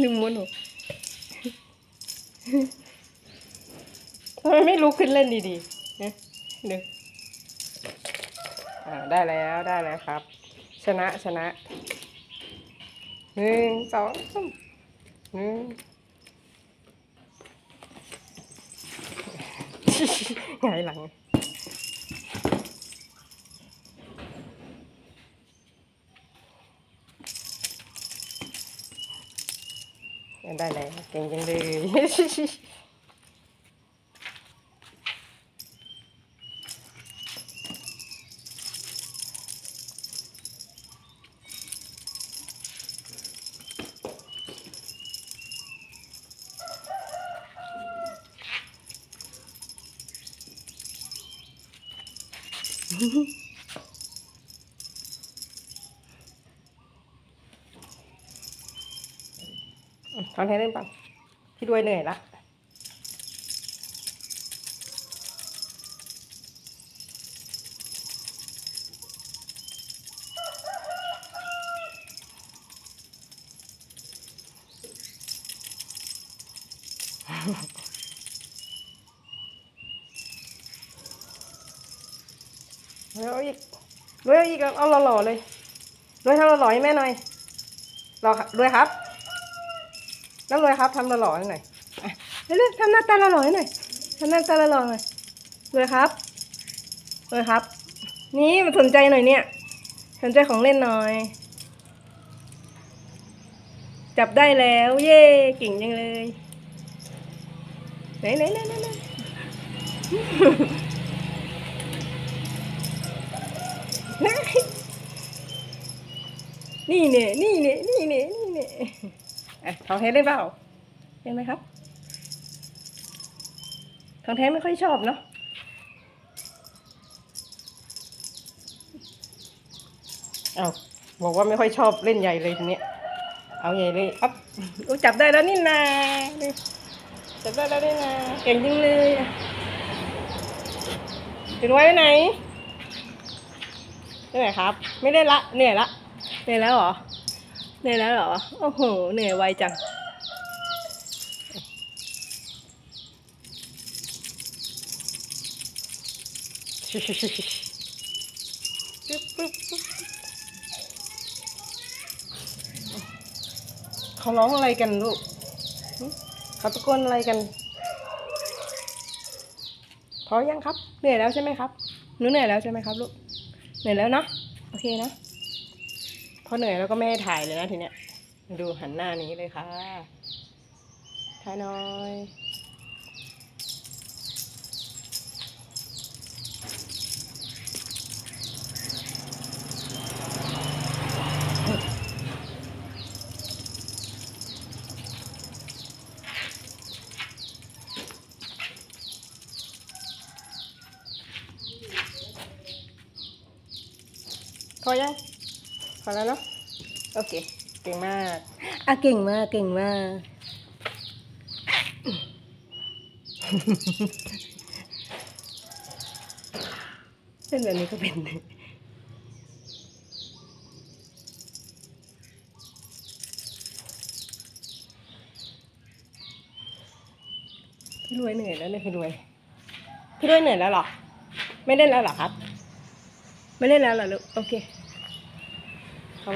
ลืมมโนทำไมไม่ลุกขึ้นเล่นดีๆนะเดี๋ยวอ่าได้แล้วได้แล้วครับ ชนะชนะหนึ่งสองสามหนึ่งหงหลัง ได้แล้วเก่งจังเลย ทำให้เล่นปังพี่ด้วยเหนื่อยละเอาอีกด้วยอีกเอาหล่อๆเลยด้วยทำหล่อๆให้แม่หน่อยหล่อครับด้วยครับ น้ำรวยครับทำหล่อให้หน่อยอะเร็วๆทำหน้าตาละหล่อให้หน่อยทำหน้าตาละหล่อหน่อยรวยครับรวยครับ นี่มาสนใจหน่อยเนี่ย สนใจของเล่นหน่อย จับได้แล้ว เย่เก่งจังเลยไหนไหนไหนไหนนี่เนี่ยนี่เนี่ยนี่เนี่ยนี่เนี่ย อะทองแท้ได้เปล่า เห็นไหมครับทองแท้ไม่ค่อยชอบเนาะเอาบอกว่าไม่ค่อยชอบเล่นใหญ่เลยทีเนี้ยเอาใหญ่เลยอ๊บอุ๊ยจับได้แล้วนี่นานี่จับได้แล้วนี่นาเก่งจริงเลยถึงไว้ไว้ไหนเหนื่อยครับ ไม่ได้ละเหนื่อยละเหนื่อยแล้วเหรอ เหนื่อยแล้วเหรอ โอ้โห เหนื่อยไวจัง เขาร้องอะไรกันลูก เขาตะโกนอะไรกัน พอยังครับ เหนื่อยแล้วใช่ไหมครับ หนูเหนื่อยแล้วใช่ไหมครับลูก เหนื่อยแล้วเนาะ โอเคนะ พอเหนื่อยแล้วก็ไม่ให้ถ่ายเลยนะทีเนี้ย ดูหันหน้านี้เลยค่ะ ถ่ายน้อยพอยัง พอแล้วเนาะโอเค เก่งมากอะเก่งมากเก่งมากเล่นแบบนี้ก็เป็นพี่รวยเหนื่อยแล้วเนี่ยพี่รวย พี่รวยเหนื่อยแล้วหรอ ไม่เล่นแล้วหรอครับ ไม่เล่นแล้วหรอลูก โอเค เข